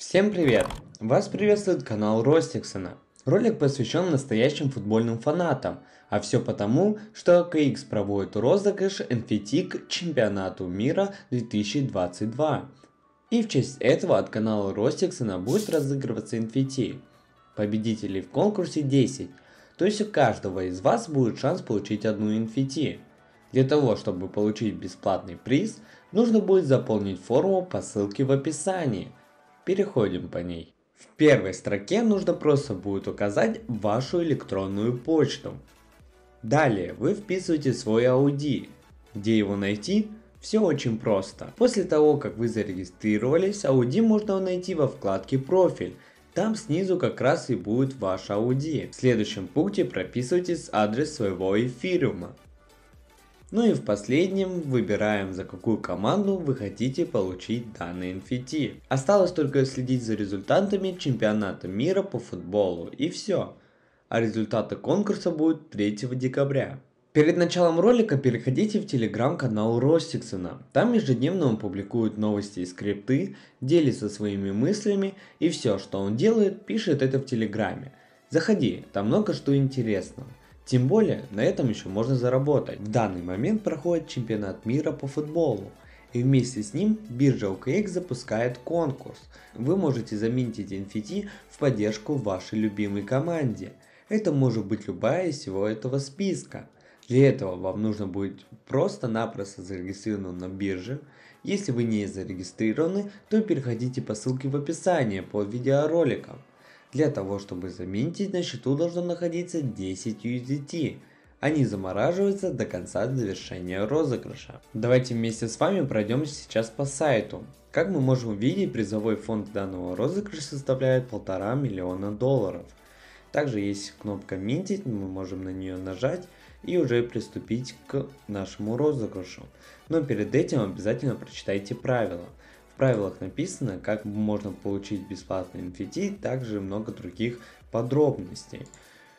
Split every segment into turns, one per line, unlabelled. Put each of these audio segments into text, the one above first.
Всем привет! Вас приветствует канал Ростиксона. Ролик посвящен настоящим футбольным фанатам, а все потому, что KX проводит розыгрыш NFT к чемпионату мира 2022. И в честь этого от канала Ростиксона будет разыгрываться NFT. Победителей в конкурсе 10, то есть у каждого из вас будет шанс получить одну NFT. Для того, чтобы получить бесплатный приз, нужно будет заполнить форму по ссылке в описании – Переходим по ней. В первой строке нужно просто будет указать вашу электронную почту. Далее вы вписываете свой Audi. Где его найти? Все очень просто. После того, как вы зарегистрировались, Audi можно найти во вкладке «Профиль». Там снизу как раз и будет ваш Audi. В следующем пункте прописывайте адрес своего эфириума. Ну и в последнем выбираем за какую команду вы хотите получить данный NFT. Осталось только следить за результатами чемпионата мира по футболу и все. А результаты конкурса будут 3 декабря. Перед началом ролика переходите в телеграм-канал Ростиксона. Там ежедневно он публикует новости и скрипты, делится своими мыслями и все, что он делает, пишет это в телеграме. Заходи, там много что интересного. Тем более, на этом еще можно заработать. В данный момент проходит чемпионат мира по футболу. И вместе с ним биржа OKX запускает конкурс. Вы можете заменить NFT в поддержку вашей любимой команде. Это может быть любая из всего этого списка. Для этого вам нужно будет просто-напросто зарегистрироваться на бирже. Если вы не зарегистрированы, то переходите по ссылке в описании под видеороликом. Для того, чтобы заменить, на счету должно находиться 10 USDT. Они замораживаются до конца завершения розыгрыша. Давайте вместе с вами пройдем сейчас по сайту. Как мы можем увидеть, призовой фонд данного розыгрыша составляет полтора миллиона долларов. Также есть кнопка «Минтить», мы можем на нее нажать и уже приступить к нашему розыгрышу. Но перед этим обязательно прочитайте правила правилах написано, как можно получить бесплатный NFT, также много других подробностей.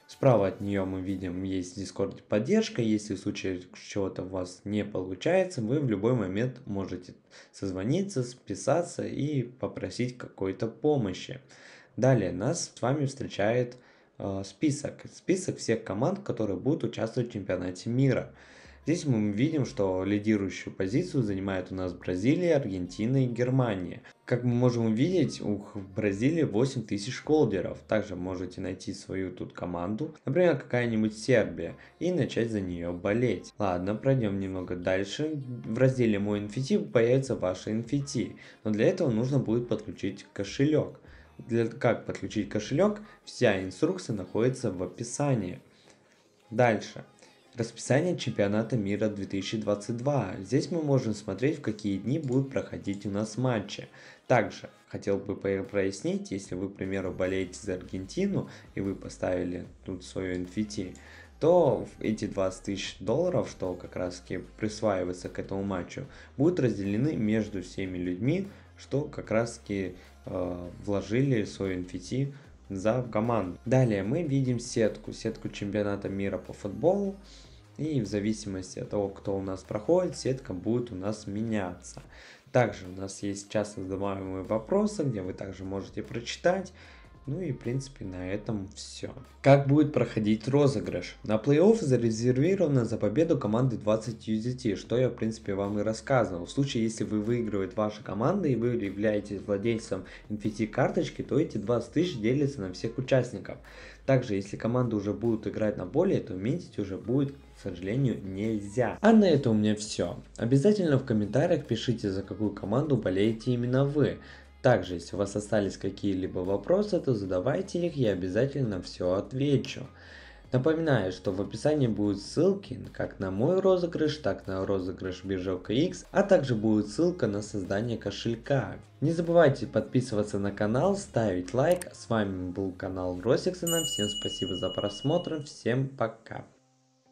Справа от нее мы видим, есть Discord поддержка, если в случае чего-то у вас не получается, вы в любой момент можете созвониться, списаться и попросить какой-то помощи. Далее нас с вами встречает э, список, список всех команд, которые будут участвовать в чемпионате мира. Здесь мы видим, что лидирующую позицию занимает у нас Бразилия, Аргентина и Германия. Как мы можем увидеть, у Бразилии 8000 холдеров. Также можете найти свою тут команду, например, какая-нибудь Сербия, и начать за нее болеть. Ладно, пройдем немного дальше. В разделе «Мой NFT» появится ваш NFT, но для этого нужно будет подключить кошелек. Для как подключить кошелек, вся инструкция находится в описании. Дальше. Расписание чемпионата мира 2022. Здесь мы можем смотреть, в какие дни будут проходить у нас матчи. Также хотел бы прояснить, если вы, к примеру, болеете за Аргентину и вы поставили тут свою NFT, то эти 20 тысяч долларов, что как раз таки присваивается к этому матчу, будут разделены между всеми людьми, что как раз таки э, вложили свою NFT за команду. Далее мы видим сетку, сетку чемпионата мира по футболу. И в зависимости от того, кто у нас проходит, сетка будет у нас меняться. Также у нас есть часто задаваемые вопросы, где вы также можете прочитать ну и в принципе на этом все. Как будет проходить розыгрыш? На плей-офф зарезервировано за победу команды 20 UZT, что я в принципе вам и рассказывал. В случае если вы выигрывает ваша команда и вы являетесь владельцем NFT карточки, то эти 20 тысяч делятся на всех участников. Также если команда уже будет играть на поле, то минтить уже будет к сожалению, нельзя. А на этом у меня все. Обязательно в комментариях пишите, за какую команду болеете именно вы. Также, если у вас остались какие-либо вопросы, то задавайте их, я обязательно все отвечу. Напоминаю, что в описании будут ссылки как на мой розыгрыш, так на розыгрыш биржовка X, а также будет ссылка на создание кошелька. Не забывайте подписываться на канал, ставить лайк. С вами был канал Росиксона. Всем спасибо за просмотр. Всем пока.